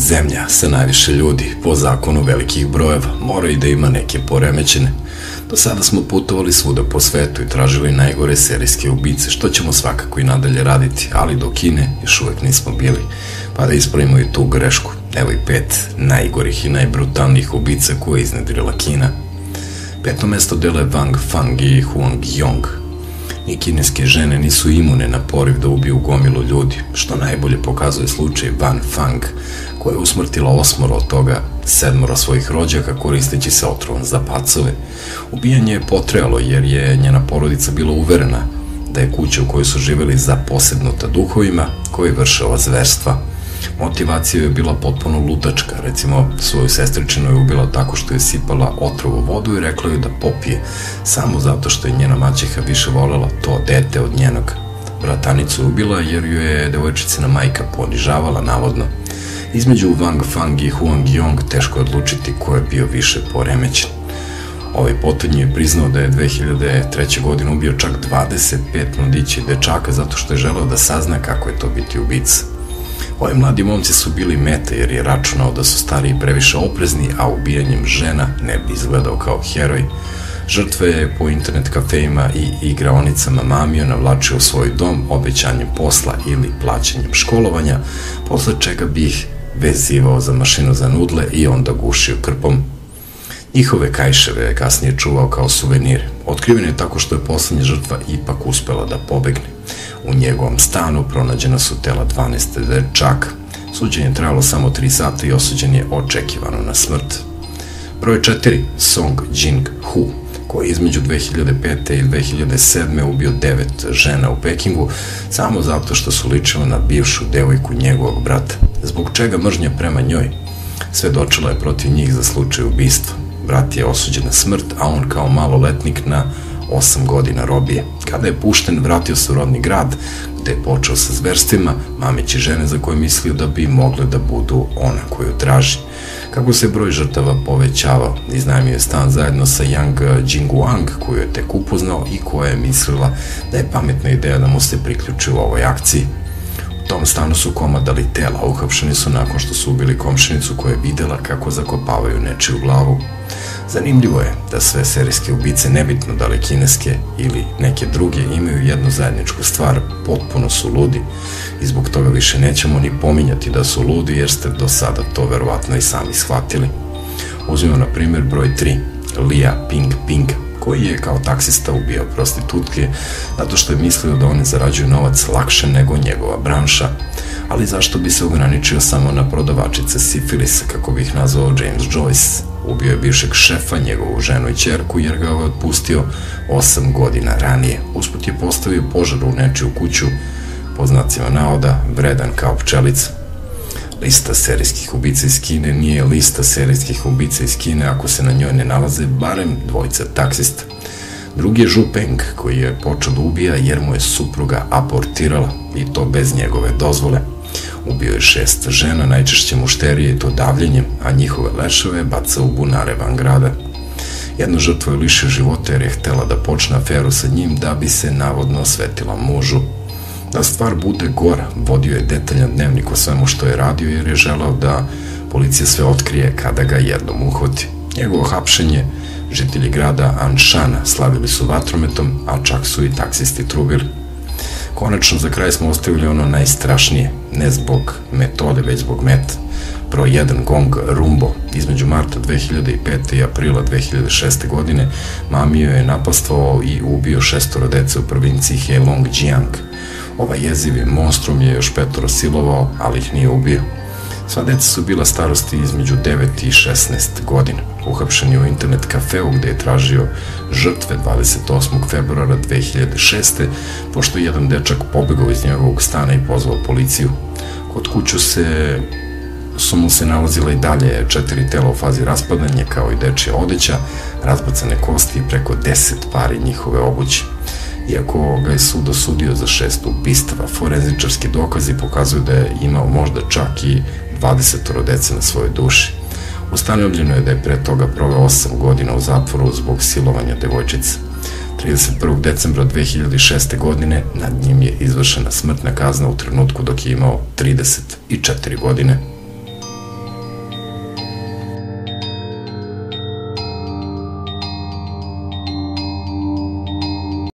Zemlja sa najviše ljudi, po zakonu velikih brojeva, mora i da ima neke poremećene. Do sada smo putovali svuda po svetu i tražili najgore serijske ubice, što ćemo svakako i nadalje raditi, ali do Kine još uvek nismo bili. Pa da ispravimo i tu grešku. Evo i pet najgorih i najbrutalnijih ubica koje je iznedrila Kina. Peto mesto dele Wang Fang i Huang Yong, Ni kineske žene nisu imune na poriv da ubiju gomilu ljudi, što najbolje pokazuje slučaj Van Fang, koja je usmrtila osmoro od toga sedmoro svojih rođaka koristeći se otrovom za pacove. Ubijanje je potrejalo jer je njena porodica bila uverena da je kuća u kojoj su živeli zaposednuta duhovima koji vrše ova zverstva. Motivacija je bila potpuno ludačka, recimo svoju sestričinu je ubila tako što je sipala otrovu vodu i rekla joj da popije, samo zato što je njena maćeha više volela to dete od njenog. Bratanicu ubila jer ju je devojčicina majka ponižavala navodno. Između Wang Fang i Huang Yong teško je odlučiti ko je bio više poremećen. Ovaj potonji je priznao da je 2003. godine ubio čak 25 mladića i dečaka zato što je želeo da sazna kako je to biti ubica. Ovi mladi momci su bili mete jer je računao da su stariji previše oprezni, a ubijanjem žena ne bi izgledao kao heroj. Žrtve je po internet kafejima i igraonicama mamio navlačio u svoj dom obećanjem posla ili plaćanjem školovanja, posle čega bi ih vezivao za mašinu za nudle i onda gušio krpom. Njihove kajševe je kasnije čuvao kao suvenir. Otkriven je tako što je poslednja žrtva ipak uspela da pobegne. U njegovom stanu pronađena su tela 12 dečaka. Suđenje je trajalo samo 3 sata i osuđen je očekivano na smrt. Broj 4. Song Jing Hu koji je između 2005. i 2007. ubio devet žena u Pekingu samo zato što su ličile na bivšu devojku njegovog brata, zbog čega mržnja prema njoj svedočila je protiv njih za slučaj ubistva. Brat je osuđen na smrt, a on kao maloletnik na 8 godina robije. Kada je pušten, vratio se u rodni grad, gde je počeo sa zverstvima, mameći žene za koje mislio da bi mogle da budu ona koju traži. Kako se broj žrtava povećavao, iznajmio je stan zajedno sa Yang Jingguang, koju je tek upoznao i koja je mislila da je pametna ideja da mu se priključi u ovoj akciji. Tom stanu su komadali tela, uhapšeni su nakon što su ubili komšinicu koja je videla kako zakopavaju nečiju glavu. Zanimljivo je da sve serijske ubice, nebitno da li kineske ili neke druge, imaju jednu zajedničku stvar, potpuno su ludi i zbog toga više nećemo ni pominjati da su ludi jer ste do sada to verovatno i sami shvatili. Uzmimo na primjer broj 3, Lia Ping Ping, koji je kao taksista ubijao prostitutke zato što je mislio da one zarađuju novac lakše nego njegova branša, ali zašto bi se ograničio samo na prodavačice sifilisa, kako bi ih nazvao James Joyce, Ubio je bivšeg šefa, njegovu ženu i čerku, jer ga je otpustio 8 godina ranije. Usput je postavio požar u nečiju kuću, po znacima navoda, vredan kao pčelica. Lista serijskih ubica iz Kine nije lista serijskih ubica iz Kine ako se na njoj ne nalaze barem dvojica taksista. Drugi je Zhu Peng, koji je počeo da ubija jer mu je supruga abortirala i to bez njegove dozvole. Ubio je šest žena, najčešće mušterije i to davljenjem, a njihove leševe baca u bunare van grada. Jednu žrtvu je lišio života jer je htela da počne aferu sa njim da bi se navodno osvetila mužu. Da stvar bude gora, vodio je detaljan dnevnik o svemu što je radio jer je želao da policija sve otkrije kada ga jednom uhvati. Njegovo hapšenje žitelji grada Anšana slavili su vatrometom, a čak su i taksisti trubili. Konačno za kraj smo ostavili ono najstrašnije, ne zbog metode, već zbog meta. Broj 1 Gong Rumbo između marta 2005. i aprila 2006. godine mamio je napastvao i ubio šestoro dece u provinciji Heilong Jiang. Ovaj jezivi monstrum je još petoro silovao, ali ih nije ubio. Sva deca su bila starosti između 9 i 16 godina. Uhapšen je u internet kafeu gde je tražio žrtve 28. februara 2006. pošto je jedan dečak pobegao iz njegovog stana i pozvao policiju. Kod kuću se su mu se nalazila i dalje četiri tela u fazi raspadanja kao i dečija odeća, razbacane kosti i preko 10 pari njihove obuće. Iako ga je sud osudio za šest ubistava, forenzičarski dokazi pokazuju da je imao možda čak i 20 dece na svojoj duši. Ustanovljeno je da je pre toga proveo 8 godina u zatvoru zbog silovanja devojčice. 31. decembra 2006. godine nad njim je izvršena smrtna kazna u trenutku dok je imao 34 godine.